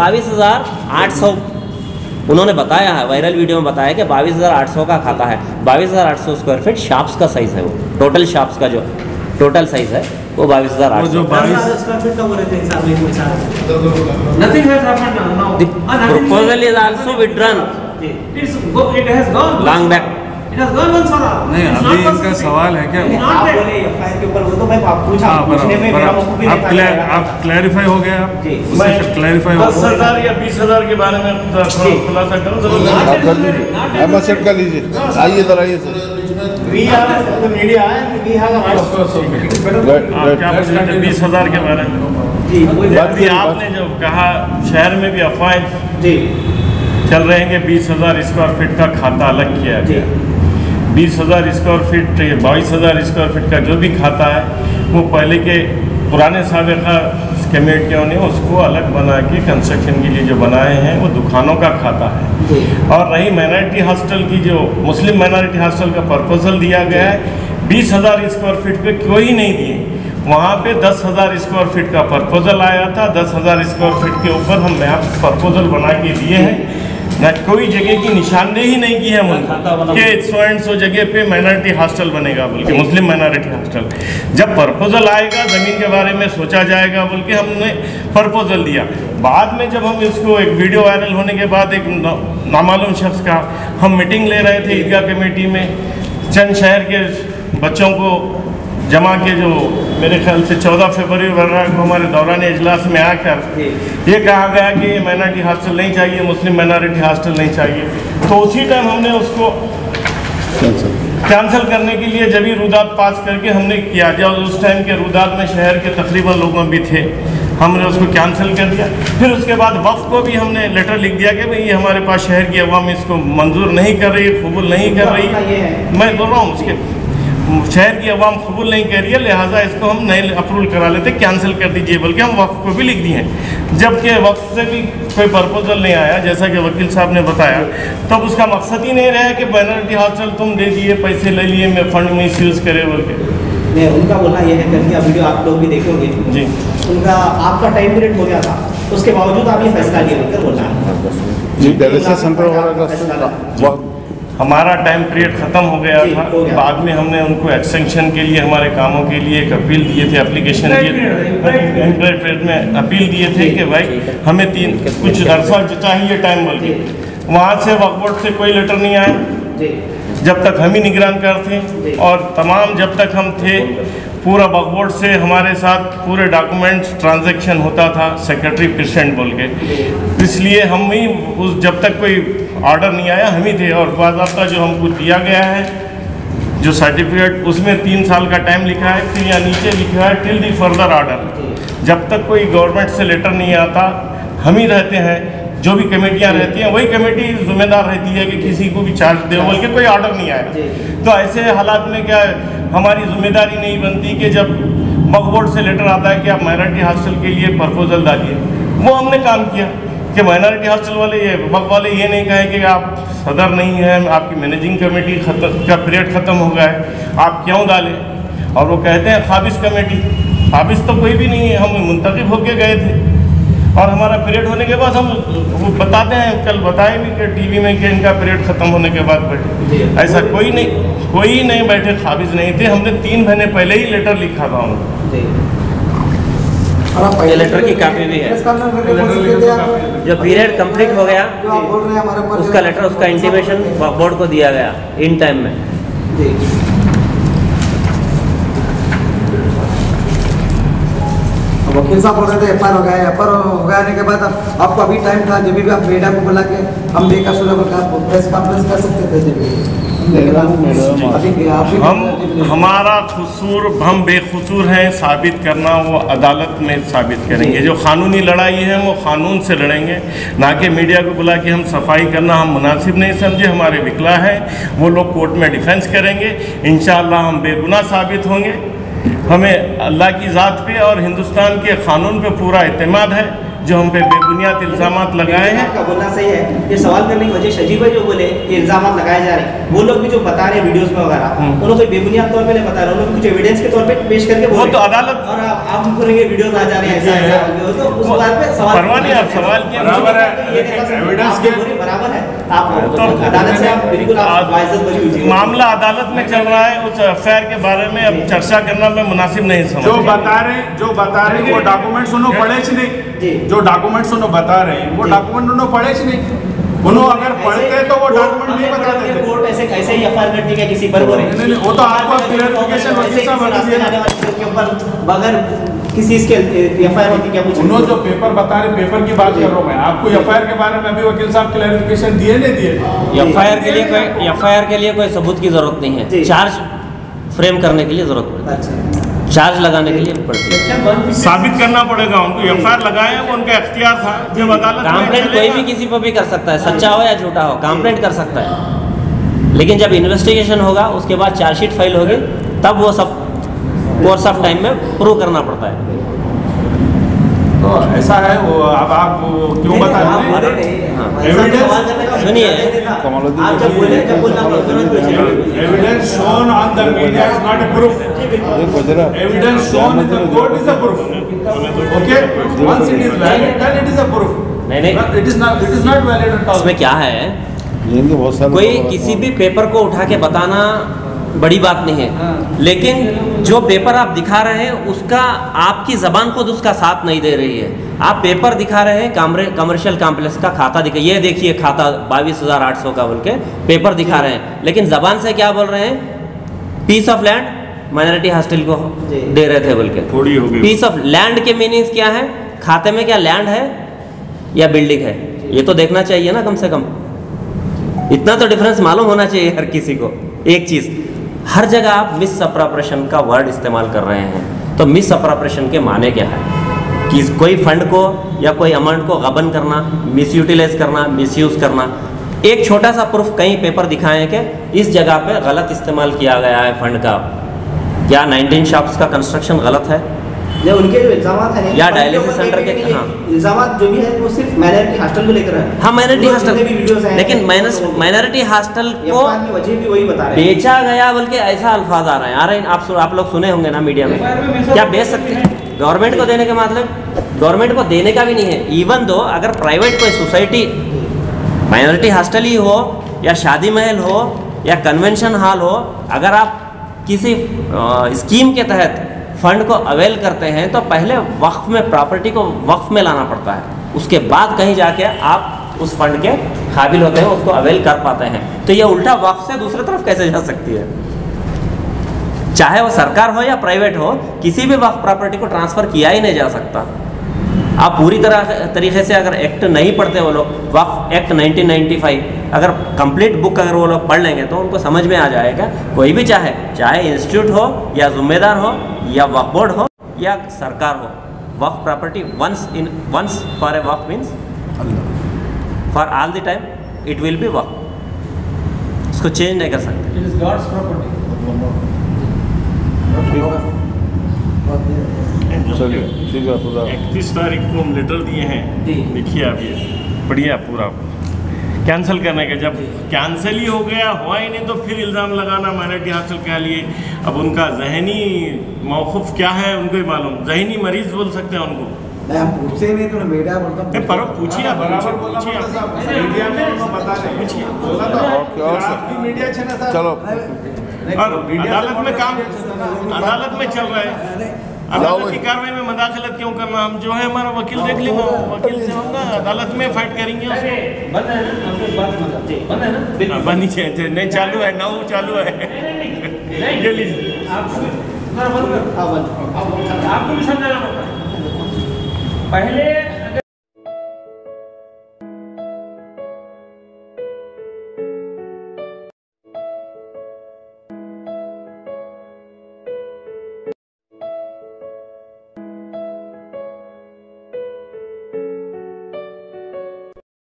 बाईस हज़ार आठ सौ। उन्होंने बताया है वायरल वीडियो में बताया कि बाईस हज़ार आठ सौ का खाता है। बाईस हज़ार आठ सौ स्क्वायर फीट शाप्स का साइज़ है वो। टोटल शाप्स का जो टोटल साइज़ है वो बाईस हज़ार आठ सौ। बाईस Nothing has happened now. The नहीं अभी इनका सवाल है क्या? आप तो मैं आप पूछा हाँ क्लैरिफाई हो गए आप। जी, क्लैरिफाई हो दस हज़ार या बीस हज़ार के बारे में खुलासा करो आप कर लीजिए। एम सेट कर लीजिए। आइए इधर आइए सर। बीस हज़ार के बारे में। आपने जो कहा शहर में भी अफवाहें चल रहे हैं कि बीस हज़ार स्क्वायर फीट का खाता अलग किया जी। गया। बीस हज़ार स्क्वायर फीट या बाईस हज़ार स्क्वायर फीट का जो भी खाता है वो पहले के पुराने सबका कमेटियों ने उसको अलग बना के कंस्ट्रक्शन के लिए जो बनाए हैं वो दुकानों का खाता है। और रही माइनॉरिटी हॉस्टल की जो मुस्लिम माइनॉरिटी हॉस्टल का प्रपोजल दिया गया है बीस हज़ार स्क्वायर फीट पे कोई नहीं दिए? वहाँ पे दस हज़ार स्क्वायर फीट का प्रपोजल आया था दस हज़ार स्क्वायर फीट के ऊपर हम मैप प्रपोजल बना के दिए हैं। न कोई जगह की निशानदेही नहीं की है कि सो एंड सो जगह पे माइनॉरिटी हॉस्टल बनेगा बोल के मुस्लिम माइनॉरिटी हॉस्टल जब प्रपोजल आएगा ज़मीन के बारे में सोचा जाएगा बोल के हमने प्रपोजल दिया। बाद में जब हम इसको एक वीडियो वायरल होने के बाद एक नामालूम शख्स का हम मीटिंग ले रहे थे ईदगाह कमेटी में चंद शहर के बच्चों को जमा के जो मेरे ख्याल से 14 फरवरी वगैरह को हमारे दौरान इजलास में आकर ये कहा गया कि ये माइनॉरिटी हॉस्टल नहीं चाहिए मुस्लिम माइनॉरिटी हॉस्टल नहीं चाहिए। तो उसी टाइम हमने उसको कैंसिल करने के लिए जब ही रुदात पास करके हमने किया जब उस टाइम के रुदात में शहर के तकरीबन लोगों भी थे हमने उसको कैंसिल कर दिया। फिर उसके बाद वक्फ को भी हमने लेटर लिख दिया कि भाई ये हमारे पास शहर की अवाम इसको मंजूर नहीं कर रही कबूल नहीं कर रही। मैं बोल रहा हूँ उसके शहर की अवाम कबूल नहीं कर रही है लिहाजा इसको हम नए अप्रूवल करा लेते कैंसिल कर दीजिए बल्कि हम वक्त को भी लिख दिए हैं। जबकि वक्त से भी कोई प्रपोजल नहीं आया जैसा कि वकील साहब ने बताया तब उसका मकसद ही नहीं रहा कि माइनॉरिटी हॉस्टल तुम दे दिए पैसे ले लिए मैं फंड मिस यूज़ करे बोल के नहीं उनका बोलना यह है कि वीडियो आप लोग भी देखोगे। जी। उनका आपका टाइम पीरियड हो गया था उसके बावजूद आप ये फैसला लिए बोलकर बोलना है। जी हमारा टाइम पीरियड ख़त्म हो गया था। बाद में हमने उनको एक्सटेंशन के लिए हमारे कामों के लिए एक अपील दिए थे एप्लीकेशन दिए एम्प्लॉय पीरियड में अपील दिए थे कि भाई हमें तीन कुछ अरसा चाहिए टाइम बोल के वहाँ से वक्फ बोर्ड से कोई लेटर नहीं आया। जब तक हम ही निगरान कर थे और तमाम जब तक हम थे पूरा वक्फ बोर्ड से हमारे साथ पूरे डॉक्यूमेंट्स ट्रांजैक्शन होता था सेक्रेटरी प्रेसिडेंट बोल के। इसलिए हम ही उस जब तक कोई ऑर्डर नहीं आया हम ही थे। और बाबा जो हमको दिया गया है जो सर्टिफिकेट उसमें तीन साल का टाइम लिखा है फिर यहाँ नीचे लिखा है टिल दी फर्दर ऑर्डर जब तक कोई गवर्नमेंट से लेटर नहीं आता हम ही रहते हैं जो भी कमेटियाँ रहती हैं वही कमेटी जिम्मेदार रहती है कि किसी को भी चार्ज दे बोल के कोई ऑर्डर नहीं आया। तो ऐसे हालात में क्या हमारी ज़िम्मेदारी नहीं बनती कि जब वक्फ बोर्ड से लेटर आता है कि आप माइनॉरिटी हॉस्टल के लिए प्रपोजल डालिए। वो हमने काम किया। कि माइनॉरिटी हॉस्टल वाले ये वक्फ वाले ये नहीं कहे कि आप सदर नहीं हैं आपकी मैनेजिंग कमेटी खत्म का पीरियड ख़त्म हो गया है आप क्यों डालें? और वो कहते हैं खाबिश कमेटी खाबिश तो कोई भी नहीं है हम मुंतखब होके गए थे। और हमारा पीरियड होने के बाद हम वो बताते हैं कल बताए भी कि टीवी में कि इनका पीरियड ख़त्म होने के बाद बैठे। ऐसा कोई नहीं कोई नहीं बैठे खाबिज नहीं थे। हमने तीन महीने पहले ही लेटर लिखा था उनको। ये लेटर की कॉपी भी है। जो पीरियड कंप्लीट हो गया उसका लेटर उसका इंटीमेशन बोर्ड को दिया गया इन टाइम में। वकील साहब बोल रहे थे एफ़ हो गया एफ़ हो गया। के बाद आपको अभी टाइम था जब भी आप मीडिया को बुला के हम देखा सुना प्रेस कॉन्फ्रेंस कर सकते थे? जब भी- हम हमारा कसूर हम बेकसूर हैं साबित करना वो अदालत में साबित करेंगे। जो। कानूनी लड़ाई है वो कानून से लड़ेंगे। ना कि मीडिया को बुला के हम सफ़ाई करना हम मुनासिब नहीं समझे हमारे विकला हैं वो लोग कोर्ट में डिफेंस करेंगे। इन हम बेगुनाह साबित होंगे। हमें अल्लाह की ज़ात पे और हिंदुस्तान के कानून पे पूरा अतमाद है। जो हम पे बेबुनियाद इल्ज़ाम लगाए हैं। आपका बोलना सही है। ये सवाल करने की वजह शजी भाई जो बोले ये इल्ज़ाम लगाए जा रहे हैं। वो लोग भी जो बता रहे हैं वीडियोस में वगैरह हम्म। उन्होंने कोई बेबुनियाद तौर पे नहीं बता रहे उन्होंने कुछ एविडेंस के तौर पे पेश करके वो तो अदालत और आप बोलेंगे वीडियोस आ जा रहे हैं ऐसा तो उस बात पे सवाल परवाह नहीं, आप सवाल किए, बराबर है। एविडेंस के- बराबर है। आप तो अदालत से आप बिल्कुल आप मामला अदालत में चल रहा है उस एफ़ के बारे में अब चर्चा करना मैं मुनासिब नहीं जो बता रहे जो बता रहे वो डॉक्यूमेंट्स उन्होंने पढ़े छि जी। जो डॉक्यूमेंट्स उन्होंने बता रहे हैं वो डॉक्यूमेंट उन्होंने पढ़े छि नहीं? उन्होंने अगर पढ़ते तो वो डॉक्यूमेंट नहीं बता देते कोर्ट ऐसे कैसे ही एफआईआर करती है किसी पर बोले नहीं, नहीं, वो तो आपको clarification वकील साहब बता दिए। के ऊपर बगैर किसी इसके एफआईआर होती क्या पूछ उन्होंने जो पेपर बता रहे पेपर की बात कर रहा हूँ मैं। आपको एफआईआर के बारे में अभी वकील साहब क्लैरिफिकेशन दिए नहीं दिए? एफ़ के लिए कोई एफ़ के लिए कोई सबूत की ज़रूरत नहीं। है। चार्ज फ्रेम करने के लिए ज़रूरत पड़ती अच्छा। है चार्ज लगाने के लिए पड़ती है। साबित करना पड़ेगा उनको। एफ़ लगाए आर वो उनका इख्तियार था। जब अदालत कंप्लेंट कोई भी किसी पर भी कर सकता है सच्चा हो या झूठा हो कंप्लेंट कर सकता है। लेकिन जब इन्वेस्टिगेशन होगा उसके बाद चार्जशीट फ़ाइल होगी तब वो सब कोर्स ऑफ़ टाइम में प्रूव करना पड़ता है। तो ऐसा है वो अब आप क्यों बता रहे का सुनिए। Evidence shown on the media is not evidence shown in the court is a proof. Okay? Once it is valid then it is a proof. नहीं, नहीं। It is not it is not valid at all. इसमें क्या है? यहीं के बहुत सारे कोई किसी भी पेपर को उठा के बताना बड़ी बात नहीं है। लेकिन जो पेपर आप दिखा रहे हैं उसका आपकी जबान खुद उसका साथ नहीं दे रही है। आप पेपर दिखा रहे हैं कमर्शियल कॉम्प्लेक्स का खाता दिखा ये देखिए खाता बाईस हज़ार आठ सौ का बोल के पेपर दिखा रहे हैं। लेकिन जबान से क्या बोल रहे हैं? Piece of land minority hostel को दे रहे थे बोल के। थोड़ी हो पीस ऑफ़ लैंड के मीनिंग्स क्या है? खाते में क्या लैंड है या बिल्डिंग है? ये तो देखना चाहिए ना कम से कम। इतना तो डिफरेंस मालूम होना चाहिए हर किसी को। एक चीज़। हर जगह आप मिस अप्रोप्रेशन का वर्ड इस्तेमाल कर रहे हैं। तो मिस अप्रोप्रेशन के माने क्या है? कि कोई फंड को या कोई अमाउंट को गबन करना मिस यूटिलाइज करना मिस यूज़ करना। एक छोटा सा प्रूफ कहीं पेपर दिखाएँ कि इस जगह पे गलत इस्तेमाल किया गया है फंड का। क्या 19 शॉप्स का कंस्ट्रक्शन गलत है? जो उनके जो इल्ज़ाम है या dialysis center के- हाँ। इल्ज़ाम जो भी है वो सिर्फ़ माइनॉरिटी हॉस्टल को लेकर है। हाँ माइनॉरिटी हॉस्टल भी वीडियोस हैं लेकिन माइनस माइनॉरिटी हॉस्टल को वजह भी वही बता रहे बेचा गया बल्कि ऐसा अल्फाज आ रहे हैं। आ रहे हैं आप आप लोग सुने होंगे ना मीडिया में। क्या बेच सकते हैं? गवर्नमेंट को देने का मतलब? गवर्नमेंट को देने का भी नहीं है। इवन दो अगर प्राइवेट कोई सोसाइटी माइनॉरिटी हॉस्टल ही हो या शादी महल हो या कन्वेंशन हॉल हो अगर आप किसी स्कीम के तहत फंड को अवेल करते हैं तो पहले वक्फ में प्रॉपर्टी को वक्फ में लाना पड़ता है। उसके बाद कहीं जाके आप उस फंड के काबिल होते हैं, उसको अवेल कर पाते हैं। तो ये उल्टा वक्फ से दूसरी तरफ़ कैसे जा सकती है? चाहे वो सरकार हो या प्राइवेट हो, किसी भी वक्फ प्रॉपर्टी को ट्रांसफ़र किया ही नहीं जा सकता। आप पूरी तरह तरीके से अगर एक्ट नहीं पढ़ते वो लोग, वक्फ एक्ट 1995 अगर कंप्लीट बुक अगर वो लोग पढ़ लेंगे तो उनको समझ में आ जाएगा। कोई भी चाहे चाहे इंस्टीट्यूट हो या जिम्मेदार हो या वक्फ बोर्ड हो या सरकार हो वक्फ property once in once for a waqf means for all the time it will be waqf. उसको चेंज नहीं कर सकते। इकतीस तारीख को हम लेटर दिए हैं। देखिए आप ये। बढ़िया पूरा। कैंसिल करने का जब कैंसिल ही हो गया हुआ ही नहीं तो फिर इल्ज़ाम लगाना माइनॉरिटी हासिल के लिए। अब उनका जहनी मौकूफ़ क्या है उनको ही मालूम। जहनी मरीज़ बोल सकते हैं उनको। पूछते नहीं तो मीडिया बोलता पर पूछिए पूछिए मीडिया में चलो। अदालत में काम अदालत में चल रहा है। अदालत की कार्रवाई में मदाखलत क्यों करना? हम जो है हमारा वकील देख लेंगे वकील से हम ना अदालत में फाइट करेंगे उसको बंद है ना? आपकी बात जी बंद है ना? हाँ, बनी चाहिए नहीं चालू है नौ चालू है। ये लीजिए। हाँ आपको भी समझाना पड़ता है पहले